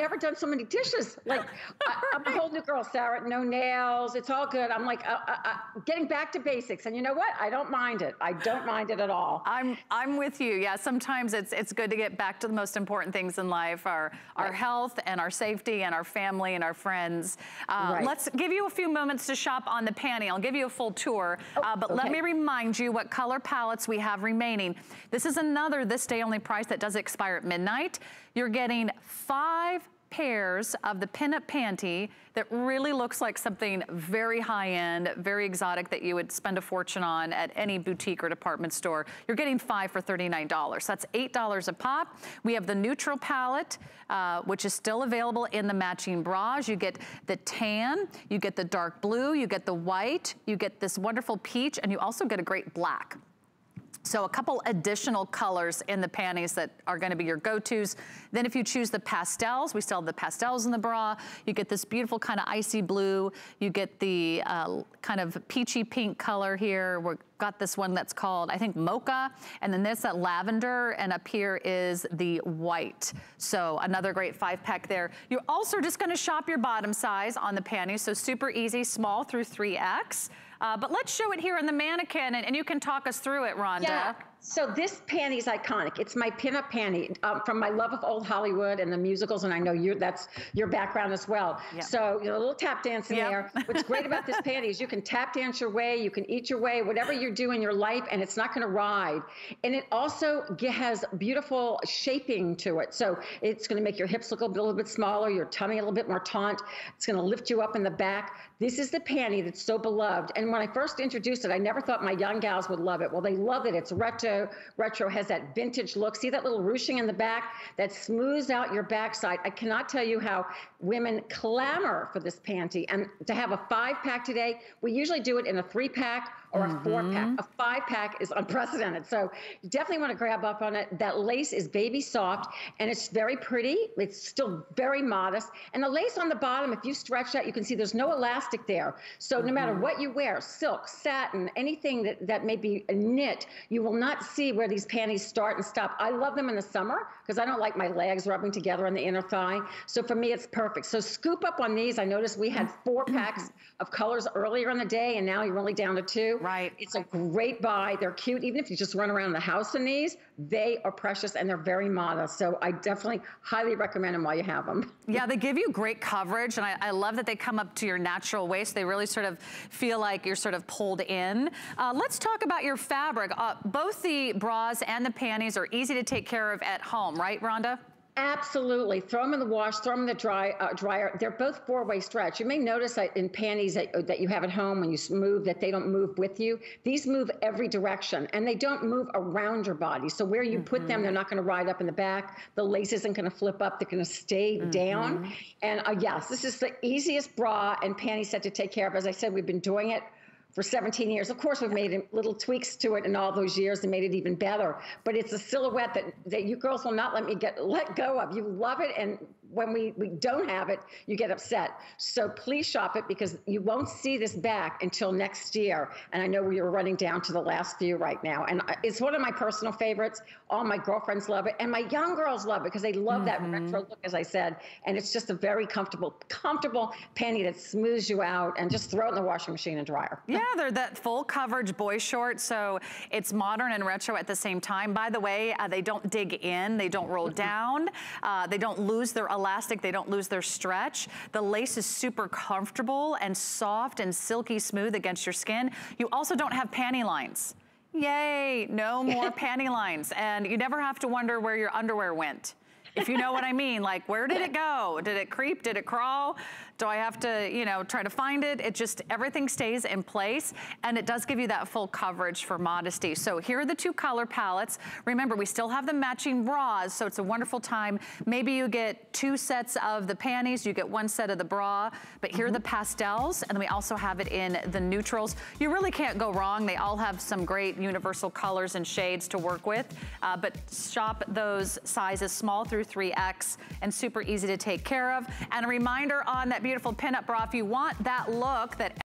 never done so many dishes. Like, I, am a whole new girl, Sarah. No nails. It's all good. I'm like, uh, uh, uh, getting back to basics. And you know what? I don't mind it. I don't mind it at all. I'm I'm with you. Yeah, sometimes it's it's good to get back to the most important things in life, our, our right. health and our safety and our family and our friends. Uh, right. Let's give you a few moments to shop on the panty. I'll give you a full tour, oh, uh, but okay. let me remind you what color palettes we have remaining. This is another this day only price that does expire at midnight. You're getting five pairs of the pinup panty that really looks like something very high-end, very exotic that you would spend a fortune on at any boutique or department store. You're getting five for $39. That's $8 a pop. We have the neutral palette, uh, which is still available in the matching bras. You get the tan, you get the dark blue, you get the white, you get this wonderful peach, and you also get a great black. So a couple additional colors in the panties that are gonna be your go-tos. Then if you choose the pastels, we still have the pastels in the bra. You get this beautiful kind of icy blue. You get the uh, kind of peachy pink color here. We've got this one that's called, I think, mocha. And then this, that lavender. And up here is the white. So another great five pack there. You're also just gonna shop your bottom size on the panties. So super easy, small through 3X. Uh, but let's show it here on the mannequin and, and, you can talk us through it, Rhonda. Yeah. So this panty is iconic. It's my pinup panty um, from my love of old Hollywood and the musicals, and I know you that's your background as well. Yep. So you know, a little tap dance in yep. there. What's great about this panty is you can tap dance your way, you can eat your way, whatever you do in your life, and it's not going to ride. And it also has beautiful shaping to it. So it's going to make your hips look a little bit smaller, your tummy a little bit more taut. It's going to lift you up in the back. This is the panty that's so beloved. And when I first introduced it, I never thought my young gals would love it. Well, they love it. It's retro retro. Has that vintage look. See that little ruching in the back that smooths out your backside. I cannot tell you how women clamor for this panty. And to have a five pack today, we usually do it in a three pack or mm-hmm. a four pack. Mm-hmm. A five pack is unprecedented. So you definitely want to grab up on it. That lace is baby soft and it's very pretty. It's still very modest. And the lace on the bottom, if you stretch that, you can see there's no elastic there. So mm-hmm. no matter mm-hmm. what you wear, silk, satin, anything that, that may be a knit, you will not see where these panties start and stop. I love them in the summer because I don't like my legs rubbing together on the inner thigh. So for me, it's perfect. So scoop up on these. I noticed we had four packs of colors earlier in the day and now you're only down to two. Right. It's a great buy. They're cute. Even if you just run around the house in these, they are precious and they're very modest. So I definitely highly recommend them while you have them. Yeah, they give you great coverage. And I, I love that they come up to your natural waist. They really sort of feel like you're sort of pulled in. Uh, let's talk about your fabric. Uh, both the bras and the panties are easy to take care of at home, right, Rhonda? Absolutely. Throw them in the wash, throw them in the dry, uh, dryer. They're both four-way stretch. You may notice that in panties that, that you have at home when you move that they don't move with you. These move every direction and they don't move around your body. So where you mm -hmm. put them, mm-hmm. they're not going to ride up in the back. The lace isn't going to flip up. They're going to stay mm -hmm. down. And uh, yes, this is the easiest bra and panty set to take care of. As I said, we've been doing it for 17 years. Of course, we've made little tweaks to it in all those years and made it even better. But it's a silhouette that, that you girls will not let me get let go of. You love it, and when we, we don't have it, you get upset. So please shop it because you won't see this back until next year. And I know we are running down to the last few right now. And it's one of my personal favorites. All my girlfriends love it. And my young girls love it because they love mm -hmm. that mm-hmm. retro look, as I said. And it's just a very comfortable, comfortable panty that smooths you out and just throw it in the washing machine and dryer. Yeah, they're that full coverage boy short. So it's modern and retro at the same time. By the way, uh, they don't dig in. They don't roll down. Uh, they don't lose their elastic, they don't lose their stretch. The lace is super comfortable and soft and silky smooth against your skin. You also don't have panty lines. Yay, no more panty lines. And you never have to wonder where your underwear went if you know what I mean. Like, where did it go? Did it creep? Did it crawl? Do I have to, you know, try to find it? It just, everything stays in place and it does give you that full coverage for modesty. So here are the two color palettes. Remember, we still have the matching bras, so it's a wonderful time. Maybe you get two sets of the panties, you get one set of the bra, but here are the mm-hmm. pastels, and then we also have it in the neutrals. You really can't go wrong. They all have some great universal colors and shades to work with, uh, but shop those sizes small through 3X and super easy to take care of. And a reminder on that beautiful pinup bra, if you want that look that